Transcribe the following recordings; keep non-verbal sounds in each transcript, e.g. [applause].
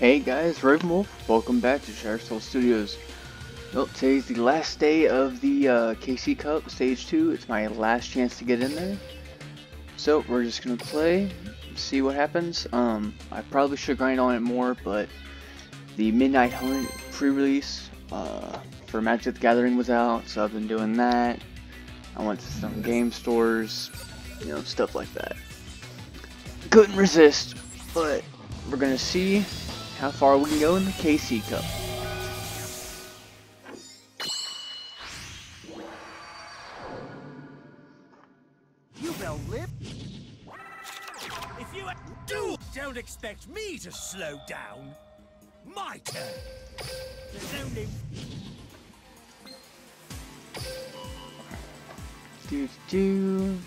Hey guys, Raeven Wolff, welcome back to Shattered Skull Studios. Well, today's the last day of the uh, KC Cup Stage 2. It's my last chance to get in there. So, we're just gonna play, see what happens. Um, I probably should grind on it more, but the Midnight Hunt pre-release uh, for Magic the Gathering was out, so I've been doing that. I went to some game stores, you know, stuff like that. Couldn't resist, but we're gonna see how far we can go in the KC Cup. You will live. If you do, don't expect me to slow down. My turn. There's only Do do.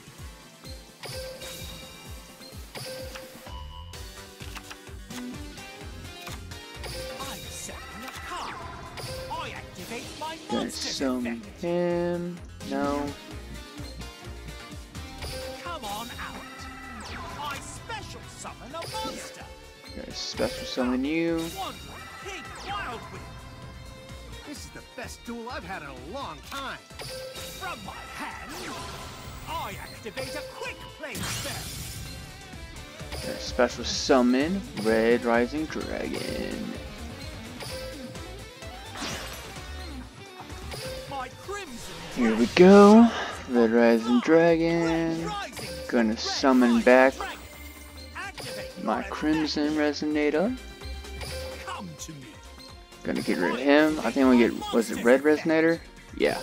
My summon him. No. Come on out. I special summon a monster. Gonna special summon you. One King Wildwind. This is the best duel I've had in a long time. From my hand, I activate a quick play spell. Gonna special summon Red Rising Dragon. Here we go. Red Rising Dragon. Gonna summon back my Crimson Resonator. Gonna get rid of him. I think we get was it Red Resonator? Yeah.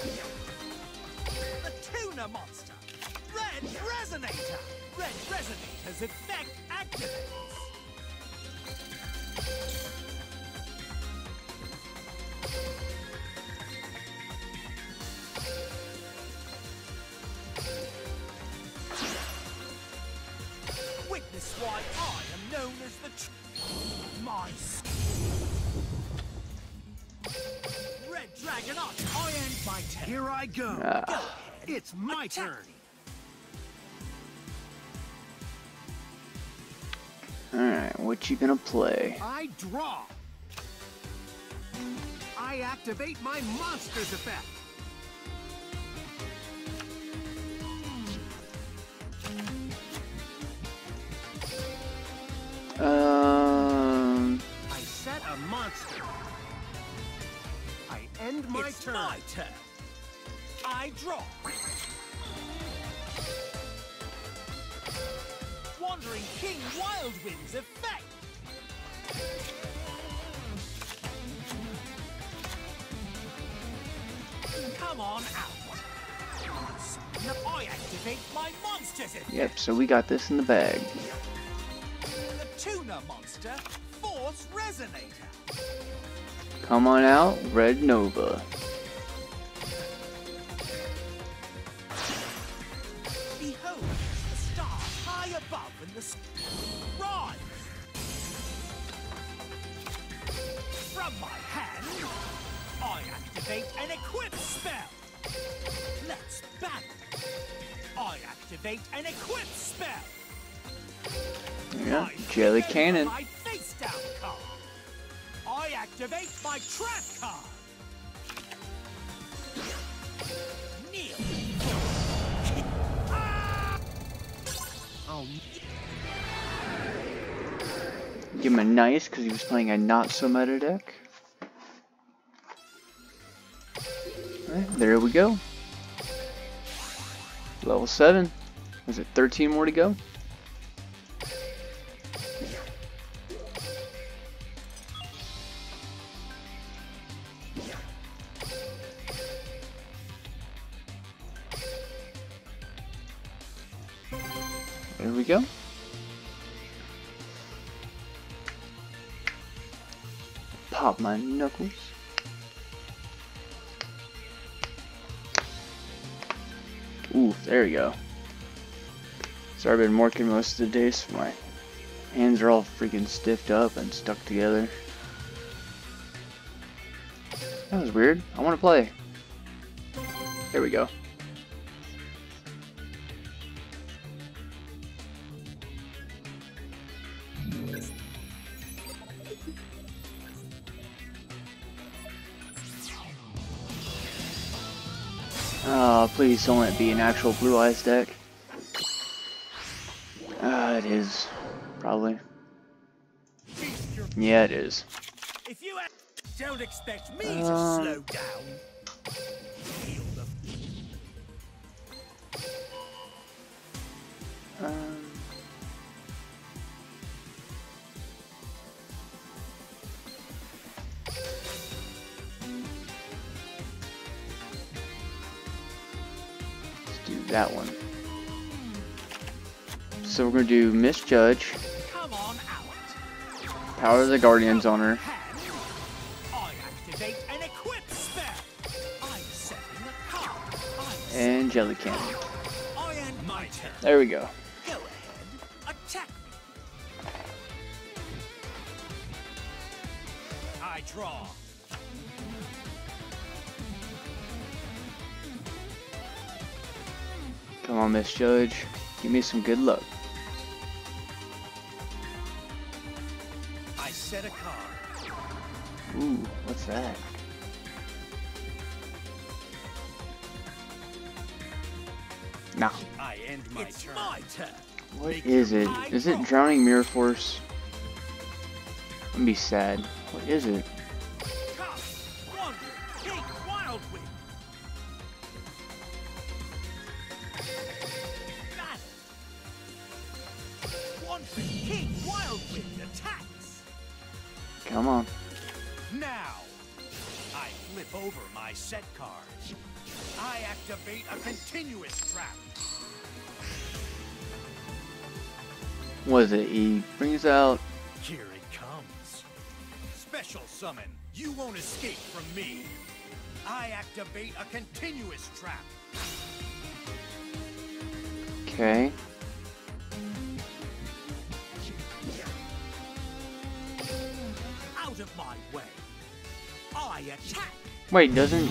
Tr- Red Dragon Arch. I end my turn. Here I go. Ah, It's my Attack turn. Alright, what you gonna play? I draw. I activate my monster's effect. Um, my turn. I draw. Wandering King Wildwind's effect. Come on out. I activate my monster's effect. yep, so we got this in the bag. The tuner monster, Force Resonator. Come on out, Red Nova. Because he was playing a not so meta deck. There we go. Level 7. Is it 13 more to go? I've been working most of the day, so my hands are all freaking stiffed up and stuck together. That was weird. I want to play. There we go. Oh, please don't let it be an actual Blue Eyes deck. Yeah, it is. If you don't expect me to Um, slow down. Um, let's do that one. So we're gonna do Misjudge, setting a card. I'm and Jelly Cannon. I end my turn. There we go. Go ahead. Attack me. I draw. Come on, Misjudge. Give me some good luck. That? Nah. I end my it's turn. my turn. What is it? Is it Drowning Mirror Force? I'm gonna be sad. What is it? What is it? He brings out. Here it comes. Special summon. You won't escape from me. I activate a continuous trap. Okay. Out of my way. I attack. Wait, doesn't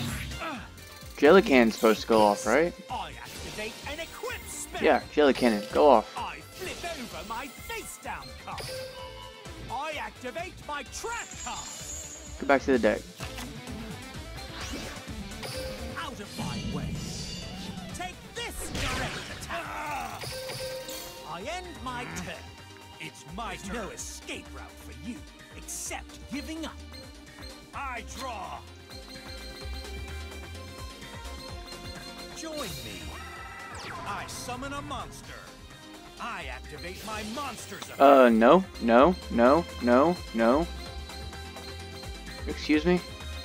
Jelly Cannon's supposed to go off, right? I activate an equip spell. Yeah, Jelly Cannon, go off. I my face down card. I activate my trap card. Go back to the deck. Out of my way. Take this direct attack. I end my turn. It's my turn. no escape route for you, except giving up. I draw. Join me. I summon a monster. I activate my monsters. Uh, no, no, no, no, no. Excuse me?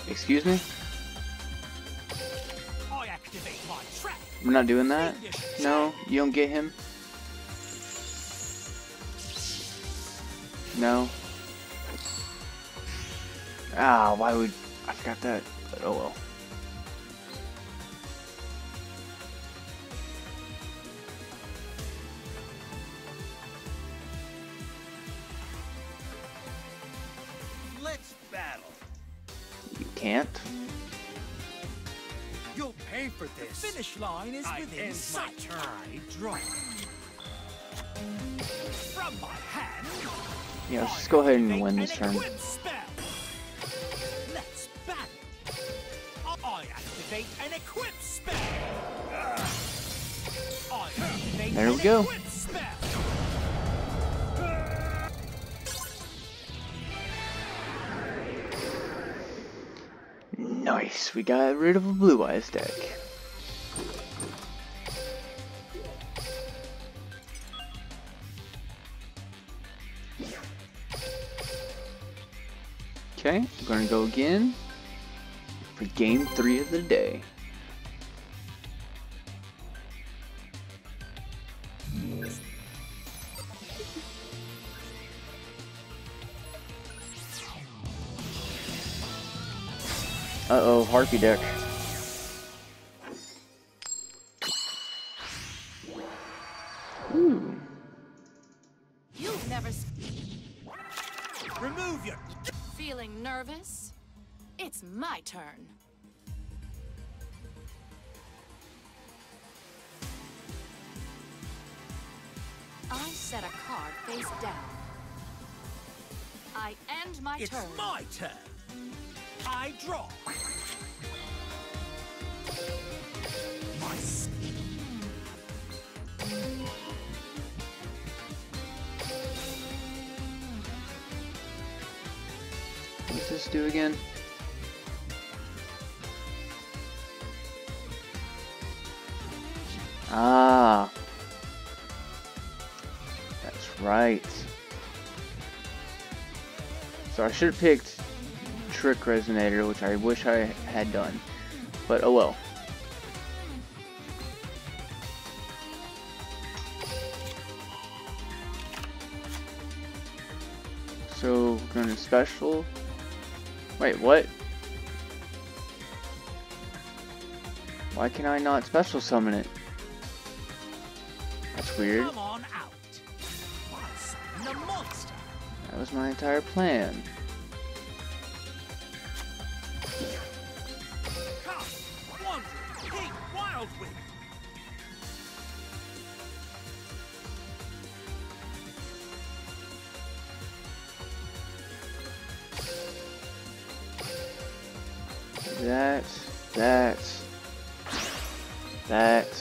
Excuse me? I activate my trap. We're not doing that? No, you don't get him? No. Ah, why would... I forgot that. But oh well. Can't. You'll pay for this. The finish line is I within end sight. I draw. From my hand. Yeah, let's just go ahead and win this turn. Let's battle. I activate an equip spell. I activate There we an go. We got rid of a blue eyes deck. Okay, we're gonna go again for game three of the day. Uh oh, Harpy deck. Ooh. You've never Remove your. feeling nervous? It's my turn. I set a card face down. I end my It's turn. my turn. I draw. What What's this do again? Ah. That's right. So I should have picked Trick Resonator, which I wish I had done. But oh well. So, going to special. Wait, what? Why can I not special summon it? That's weird. Come on out. I summon a monster. That was my entire plan. King Wildwind. That, that, that.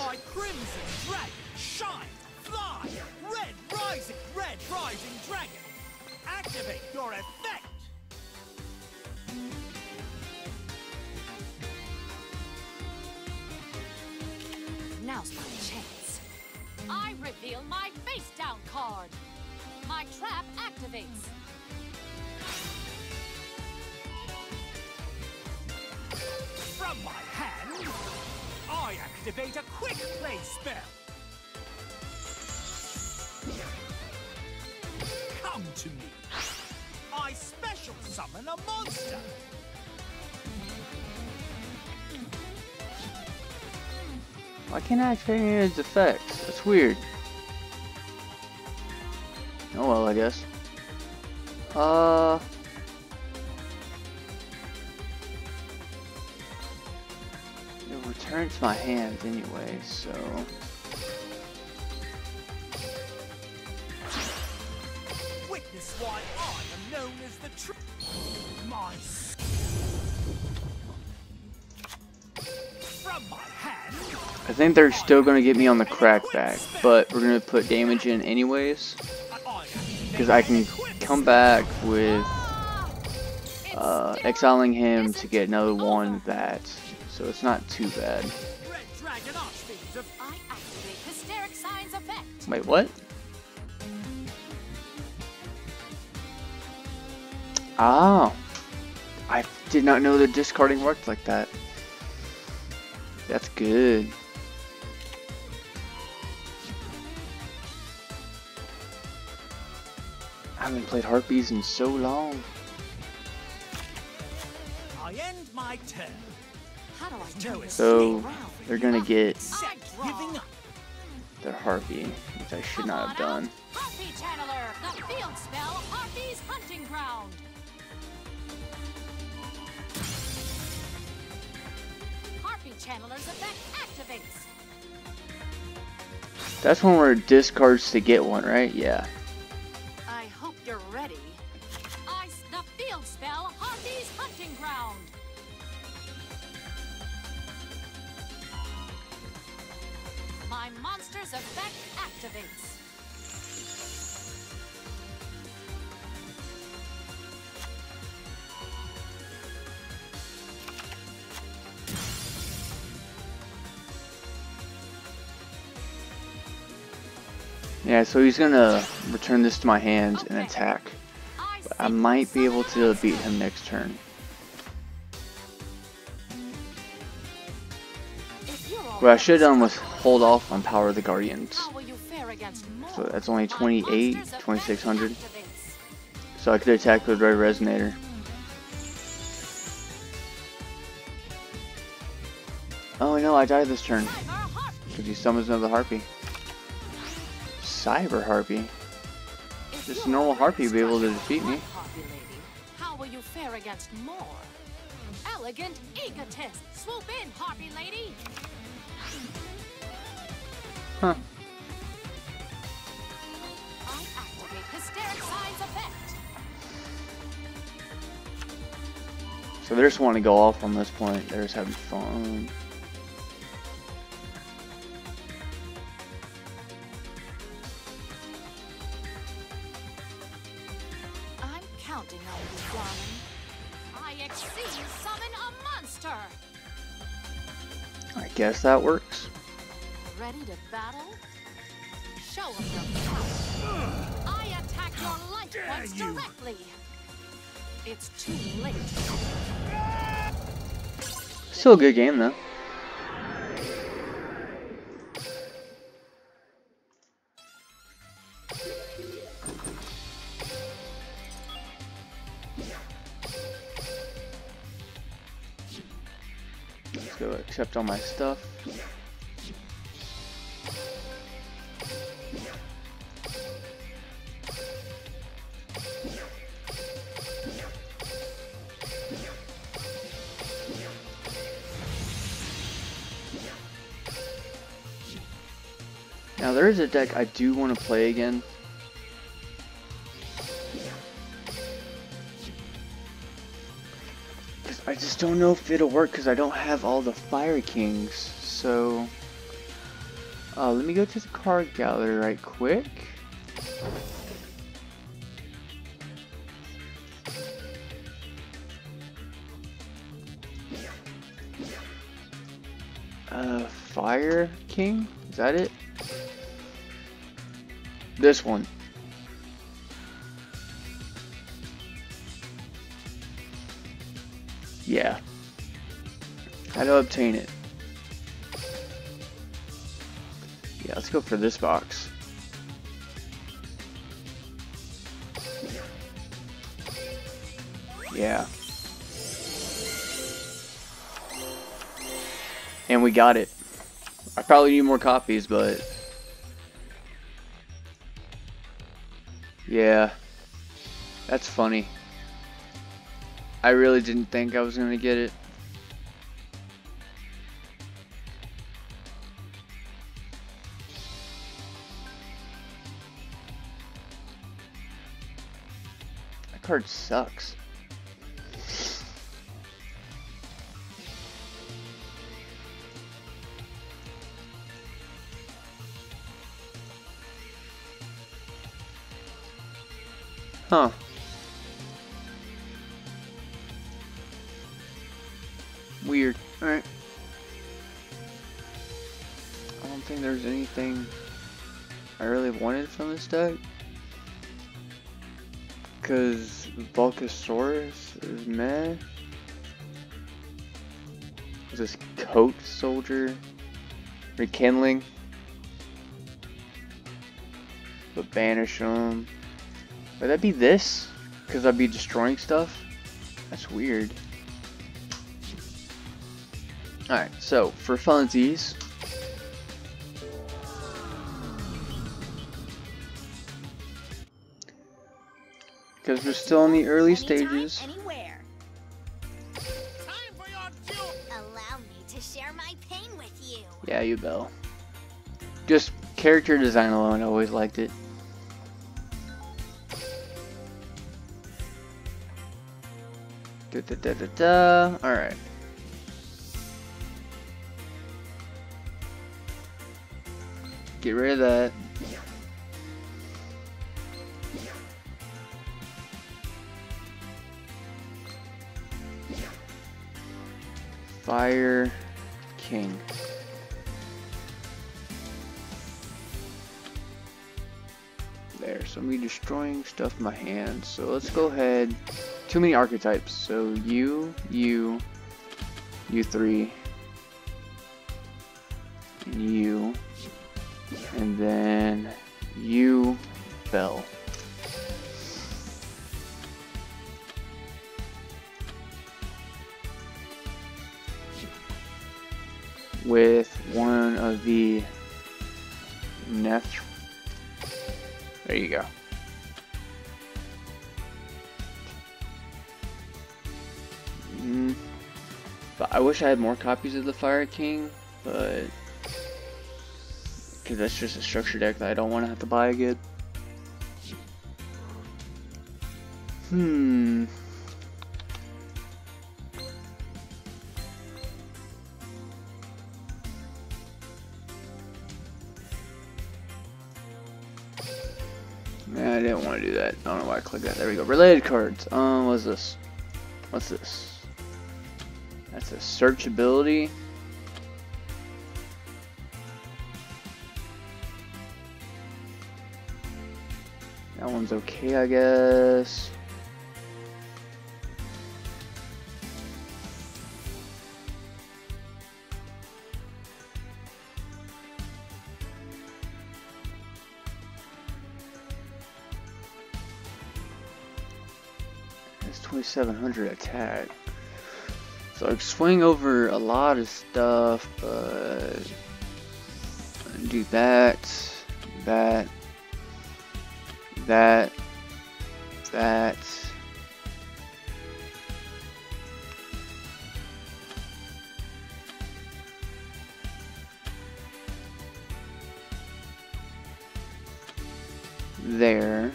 Any of his effects? That's weird. Oh well, I guess. Uh. It returns my hand anyway, so. Witness why I am known as the true. My I think they're still gonna get me on the crackback, but we're gonna put damage in anyways, because I can come back with uh, exiling him to get another one that, so it's not too bad. Wait, what? Oh. I did not know the discarding worked like that. That's good. I haven't played Harpies in so long. I end my turn. How do I turn this So, they're gonna get Except giving up. their Harpy, which I should not have done. Harpy Channeler, the field spell, Harpy's hunting ground. Channeler's effect activates. That's one where it discards to get one, right? Yeah. I hope you're ready. Ice the field spell, hunting ground. My monster's effect activates. Yeah, so he's gonna return this to my hands and attack. I, But I might be able to beat him next turn. What I should have done was hold off on Power of the Guardians. How will you fare against more? So that's only My 28, 2600. So I could attack with Red Resonator. Oh no, I died this turn. Because he summons another Harpy. Cyber Harpy. Just a normal Harpy would be able to defeat me. with Harpy lady, How will you fare against more? Elegant egotist. Swoop in, Harpy lady. Huh. I activate hysteric signs effect. So they just want to go off on this point. They're just having fun. Counting on you, darling. I Xyz summon a monster. I guess that works. Ready to battle? Show 'em your power. I attack your life points you. directly. It's too late. Still a good game though. Accept all my stuff. Now there is a deck I do want to play again. Don't know if it'll work because I don't have all the Fire Kings. So uh, let me go to the card gallery right quick. Uh, Fire King? Is that it? This one. Yeah. How to obtain it? Yeah, let's go for this box. Yeah. And we got it. I probably need more copies, but Yeah. That's funny. I really didn't think I was going to get it. That card sucks. Huh. There's anything I really wanted from this deck. Because Volcasaurus is meh. This coat soldier rekindling. But banish them. Would that be this? Because I'd be destroying stuff? That's weird. Alright, so for funsies. Because we're still in the early stages. anywhere. Time for your. Allow me to share my pain with you. Yeah, Yubel. Just character design alone, I always liked it. Da da da da da. Alright. Get rid of that. Fire King. There, so me destroying stuff in my hands. So let's go ahead. Too many archetypes. So you, you, you three, and you, and then you, Bell. Wish I had more copies of the Fire King, but because that's just a structure deck that I don't want to have to buy again. Hmm. I didn't want to do that. I don't know why I clicked that. There we go. Related cards. Um, what's this? What's this? That's a search ability. That one's okay, I guess. It's 2700 attack. So I swing over a lot of stuff, but do that, that, that, that. There.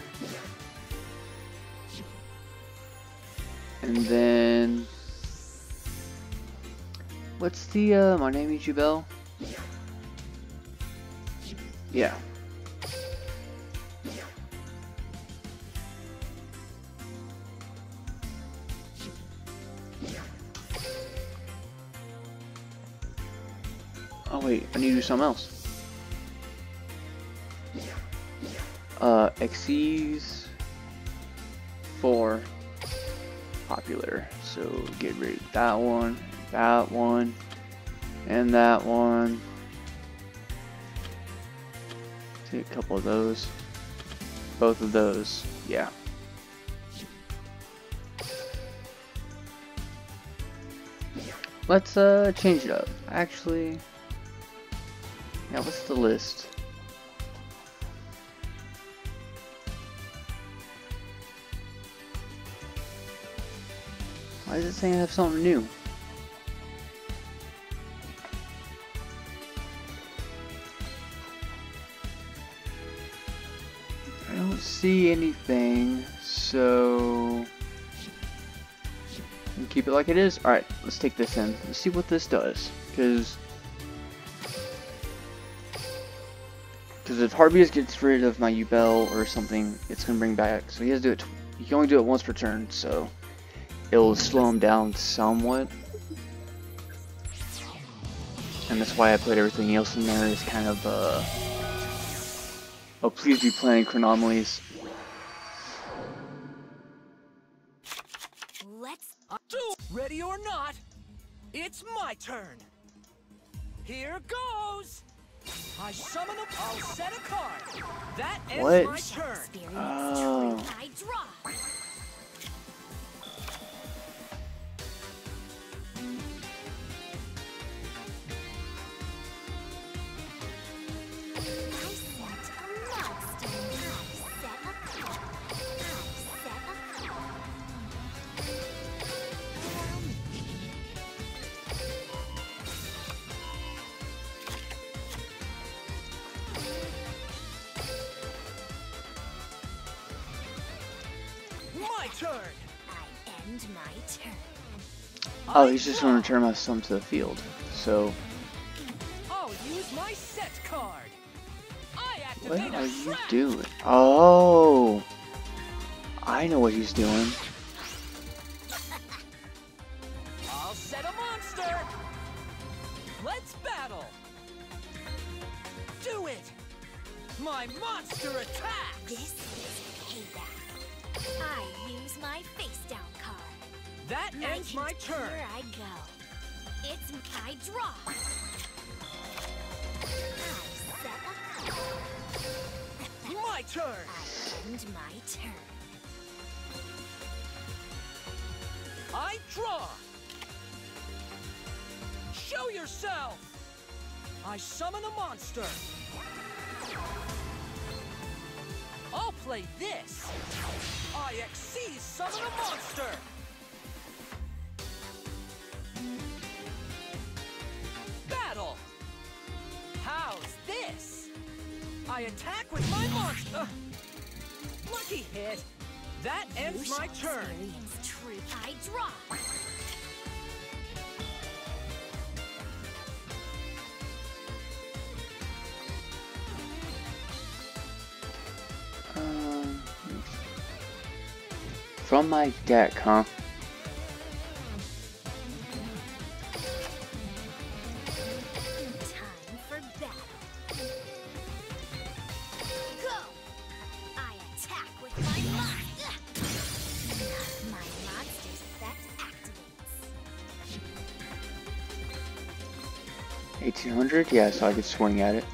And then what's the uh my name is Bell? Yeah. Oh wait, I need to do something else. Uh, Xyz 4 popular. So get rid of that one, that one, and that one. See a couple of those. Both of those, yeah. Let's uh change it up. Actually, yeah. What's the list? Why does it say I have something new? See anything, so keep it like it is. Alright, let's take this in. Let's see what this does. Because Because if Harbius gets rid of my Yubel or something, it's to bring back. So he has to do it. He can only do it once per turn, so it'll slow him down somewhat. And that's why I put everything else in there is kind of, uh... Oh, please be playing Chronomalies. Let's do Ready or not, it's my turn. Here goes. I summon a. I'll set a card. That ends What? my turn. experience. Oh. I draw. I end my turn. Oh, he's just going to return my sum to the field. So, I'll use my set card. I what are you doing? Oh! I know what he's doing. My monster. Lucky hit. That ends You my turn. Truth. I draw. Um, from my deck, huh? Yeah, so I could swing at it.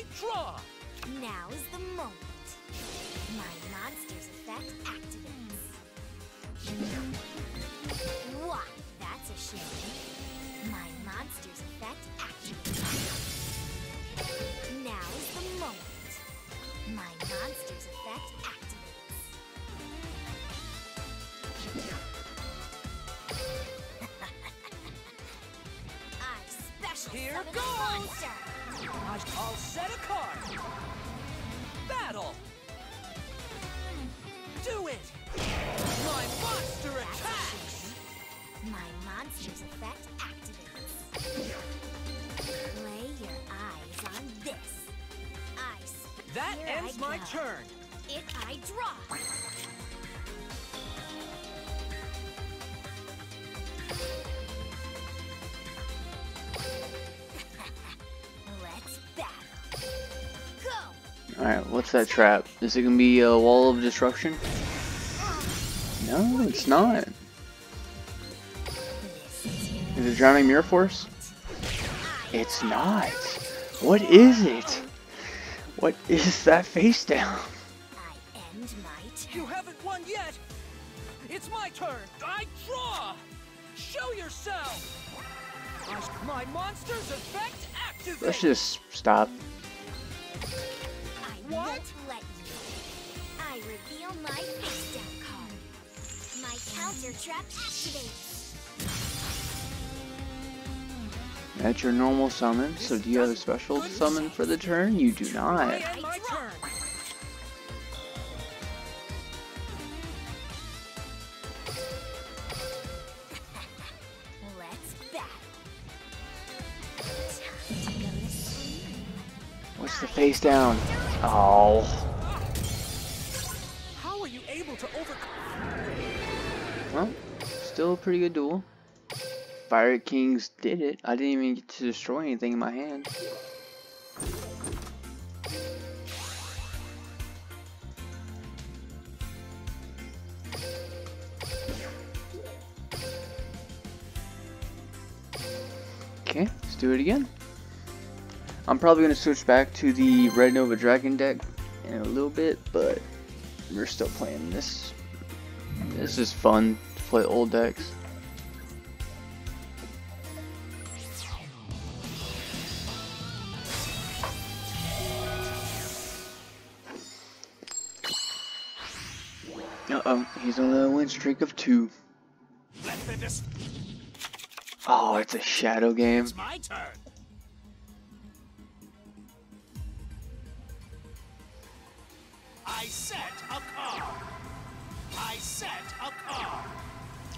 I draw! Now's the moment. My monster's effect activates. Why, that's a shame. My monster's effect activates. Now's the moment. My monster's effect activates. [laughs] I special Here goes. a monster. I'll set a card! Battle! Do it! My monster attacks! My monster's effect activates. Lay your eyes on this. I That Here ends I my turn! It I draw. Alright, what's that trap? Is it gonna be a wall of destruction? No, it's not. Is it drowning mirror force? It's not. What is it? What is that face down? I end my turn. You haven't won yet! It's my turn! I draw! Show yourself! My monster's effect activates! Let's just stop. I What? won't let you. I reveal my face down card. My counter trap activates. That's your normal summon, so do you have a special summon for the turn? You do not. end my turn! Let's battle. Time to go to sleep. What's the face down? Oh. How are you able to overcome? Well, still a pretty good duel. Fire Kings did it. I didn't even get to destroy anything in my hand. Okay, let's do it again. I'm probably going to switch back to the Red Nova Dragon deck in a little bit, but we're still playing this. This is fun to play old decks. Uh oh, he's on a win streak of two. Oh, it's a shadow game. It's my turn! I set a card! I set a card!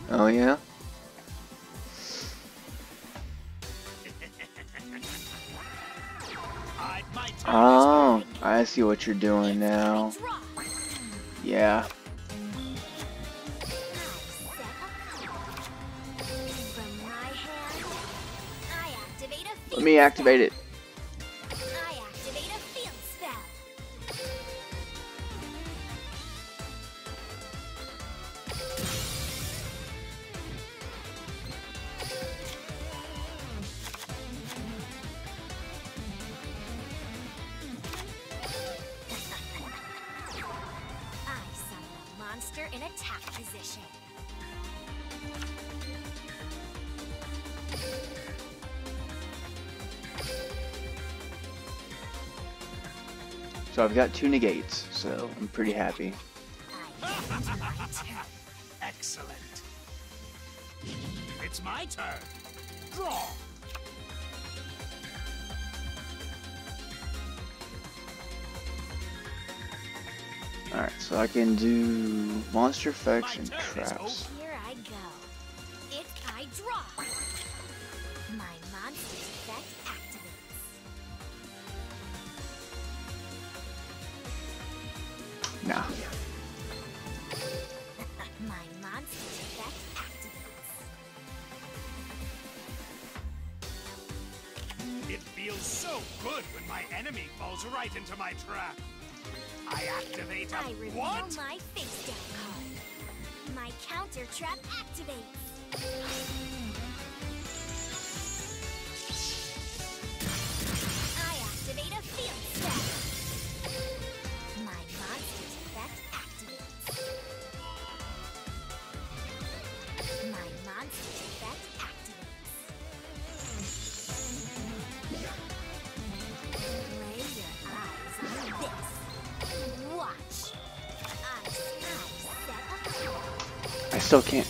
Oh yeah? I, my turn Oh, I see what you're doing now. Yeah. I set a card. From my hand, I activate a field Let me activate it. I've got two negates, so I'm pretty happy. I end my turn. Excellent. It's my turn. Draw. Alright, so I can do monster effects and traps. Good when my enemy falls right into my trap. I activate a I reveal what? my face down card. My counter trap activates. Still can't.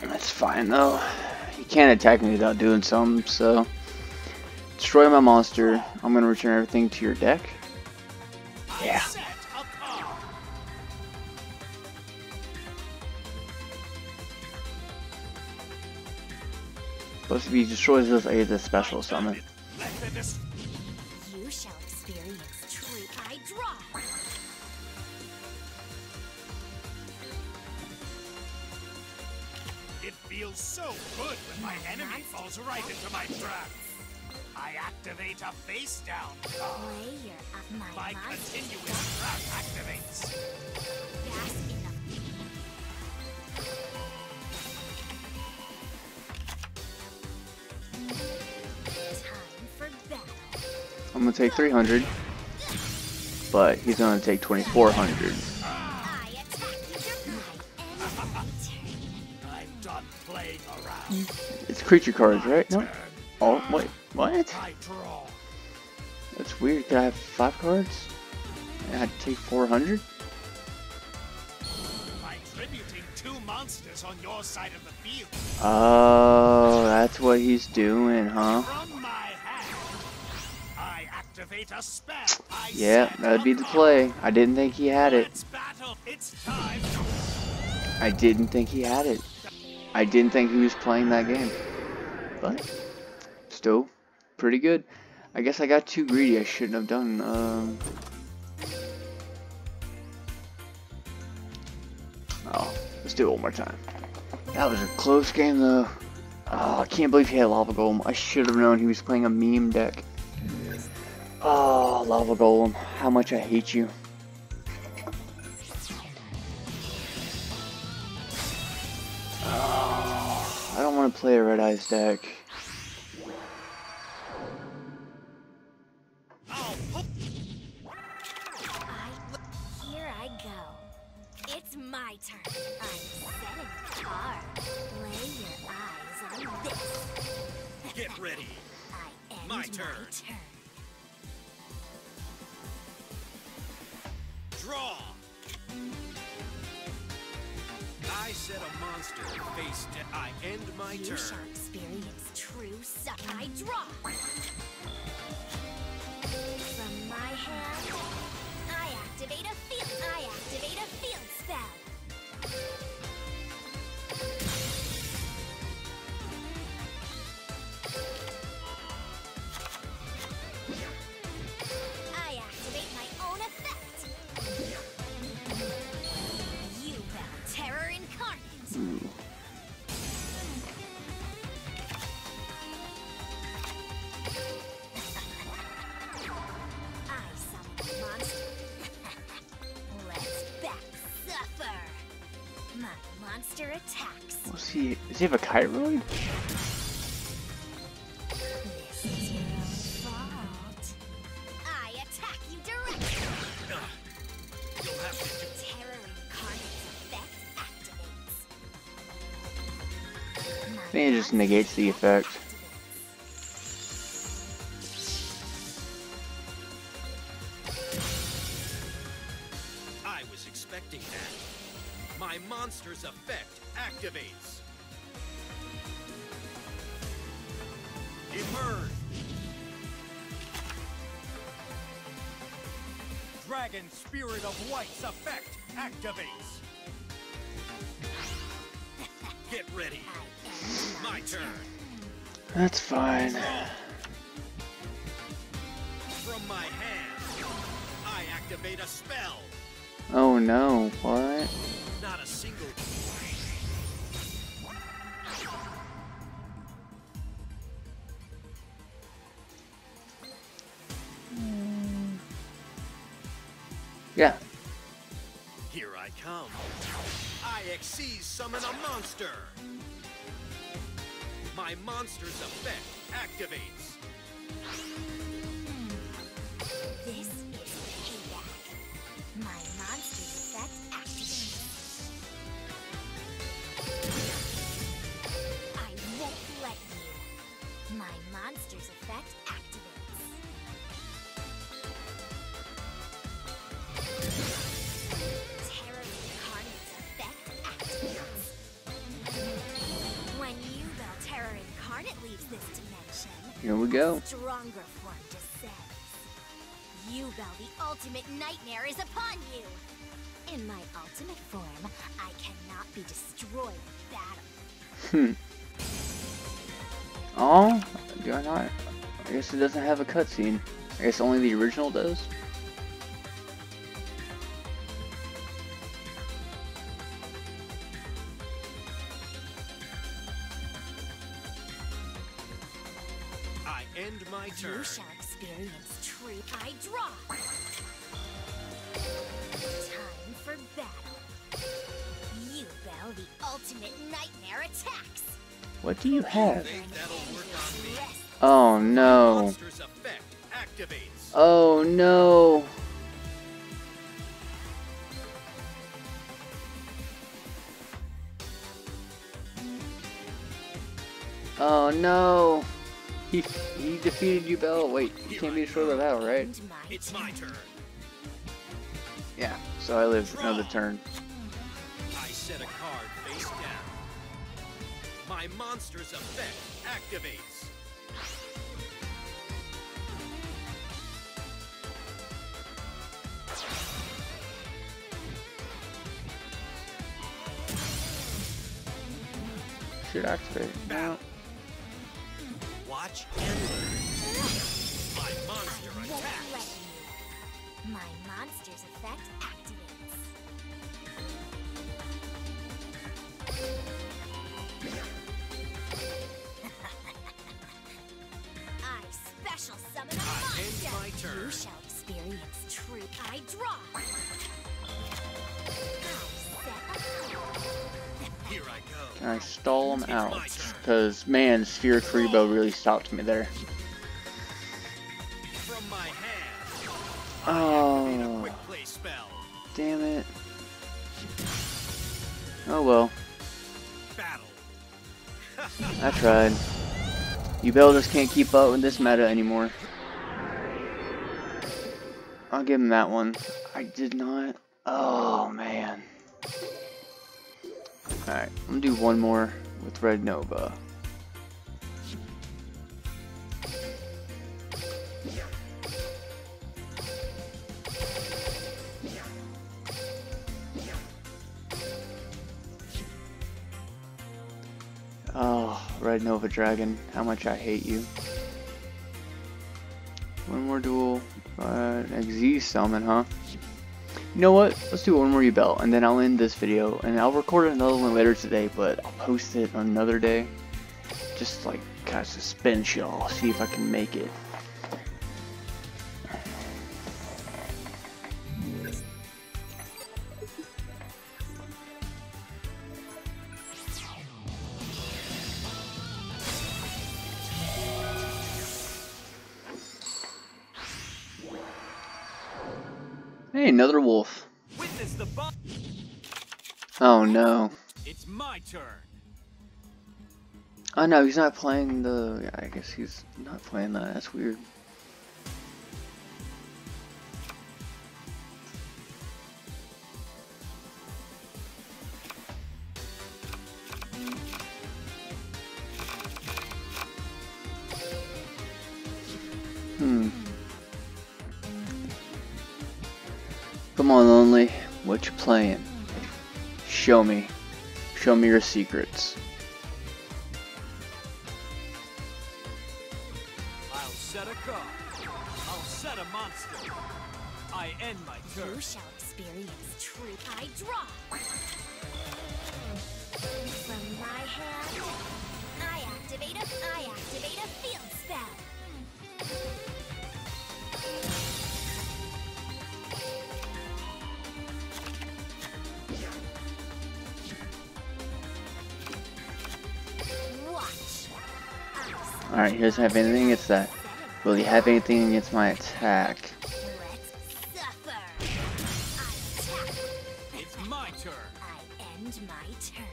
That's fine though. You can't attack me without doing something, so. Destroy my monster. I'm gonna return everything to your deck. Yeah. a. But if he destroys this, I get the special summon. Feels so good when my enemy falls right into my trap. I activate a face down card. Lay my, My continuous trap activates. bask in the Time for battle. I'm gonna take 300, but he's gonna take 2400. Creature cards, right? No. Oh wait, what? That's weird. Can I have five cards? I take 400? By tributing two monsters on your side of the field. Oh, that's what he's doing, huh? From my hand, I activate a spell. Yeah, that'd be the play. I didn't think he had it. I didn't think he had it. I didn't think he was playing that game. But still pretty good. I guess I got too greedy. I shouldn't have done. Um. Oh, let's do it one more time. That was a close game though. Oh, I can't believe he had Lava Golem. I should have known he was playing a meme deck. Oh, Lava Golem. How much I hate you. Want to play a Red Eyes deck. I'll put I here I go. It's my turn. I'm setting a I set a monster face down. I end my You turn. shall experience true suck. I draw. From my hand, I activate a field. I activate a field spell. Does he have a Chiroid? I think it just negates the effect. Yeah. Here I come. I Xyz summon a monster. My monster's effect activates. Here we go. Stronger form descends. Yubel, the ultimate nightmare, is upon you! In my ultimate form, I cannot be destroyed in battle. Hmm. Oh, do I not? I guess it doesn't have a cutscene. I guess only the original does. Experience true. I draw! Time for battle. Yubel, the ultimate nightmare, attacks! What do you have? Think that'll work on me. Rest Oh no. Monster's effect activates. Oh no. Oh no. [laughs] He he defeated Yubel. Wait, you can't be destroyed by battle, right? It's my turn. Yeah. So I live another turn. I set a card face down. My monster's effect activates. Should activate. Now. Watch and learn. Monster's effect activates. [laughs] I special summon a I end monster. my turn. You shall experience true. I draw. I set a Here I go. Can I stall him out? Because, man, Sphere Kuriboh really stopped me there. From my hand, I activate a Oh, damn it. Oh well, I tried. You just can't keep up with this meta anymore. I'll give him that one. I did not. Oh, man. Alright, I'm gonna do one more with Red Nova. Red Nova Dragon, how much I hate you. One more duel, uh, Xyz summon, huh? You know what? Let's do one more Yubel, and then I'll end this video, and I'll record another one later today, but I'll post it another day. Just like, kind of suspense y'all, see if I can make it. Another wolf. Oh no. It's my turn. Oh no, he's not playing the. I guess he's not playing that. That's weird. Playing? Show me. Show me your secrets. I'll set a card. I'll set a monster. I end my turn. You shall experience truth. I draw. From my hand, I activate a I activate a field spell. Alright, he doesn't have anything against that. Will he have anything against my attack? Let's suffer. It's my turn. I end my turn.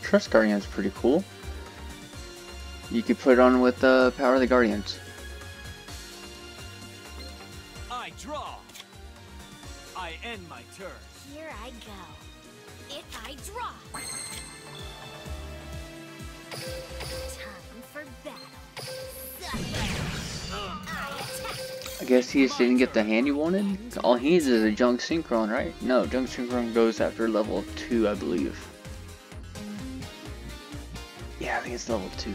Trust Guardian's pretty cool. You could put it on with uh, Power of the Guardians. End my turn. Here I go. If I draw. Time for battle. I. I guess he just didn't get the hand he wanted. All he needs is a Junk Synchron, right? No, Junk Synchron goes after level 2, I believe. Yeah, I think it's level 2.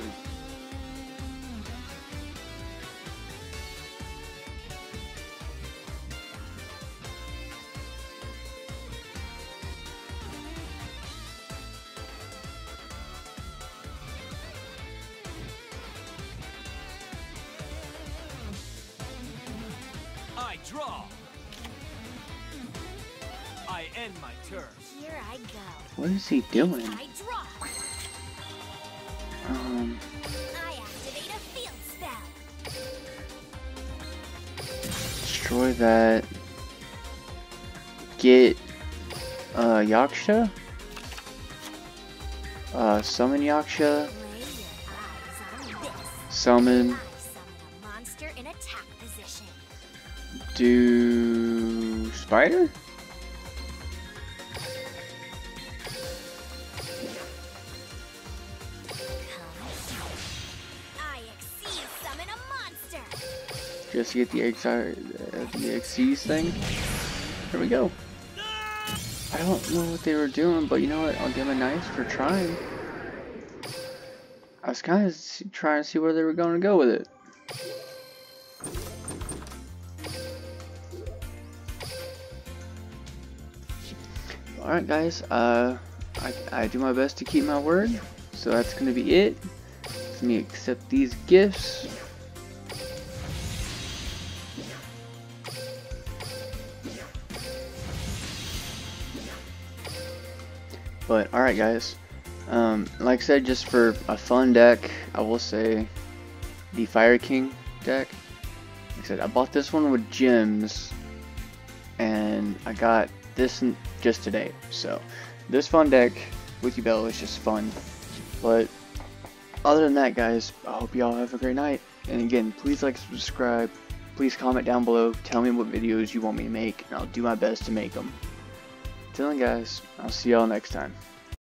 Is he doing? Um, I activate a field spell. destroy that. Get uh, Yaksha. Uh, summon Yaksha. Lay your eyes on this. Summon. I summon a monster in attack position. Do Spider? Just get the XR, uh, the Xyz thing. Here we go. I don't know what they were doing, but you know what? I'll give them a nice for trying. I was kind of trying to see where they were going to go with it. Alright guys, uh, I, I do my best to keep my word, so that's going to be it. Let me accept these gifts. But alright guys, um, like I said, just for a fun deck, I will say the Fire King deck. Like I said, I bought this one with gems, and I got this just today. So this fun deck with Bell is just fun. But other than that, guys, I hope y'all have a great night. And again, please like, subscribe. Please comment down below. Tell me what videos you want me to make, and I'll do my best to make them. Till then, guys, I'll see y'all next time.